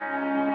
you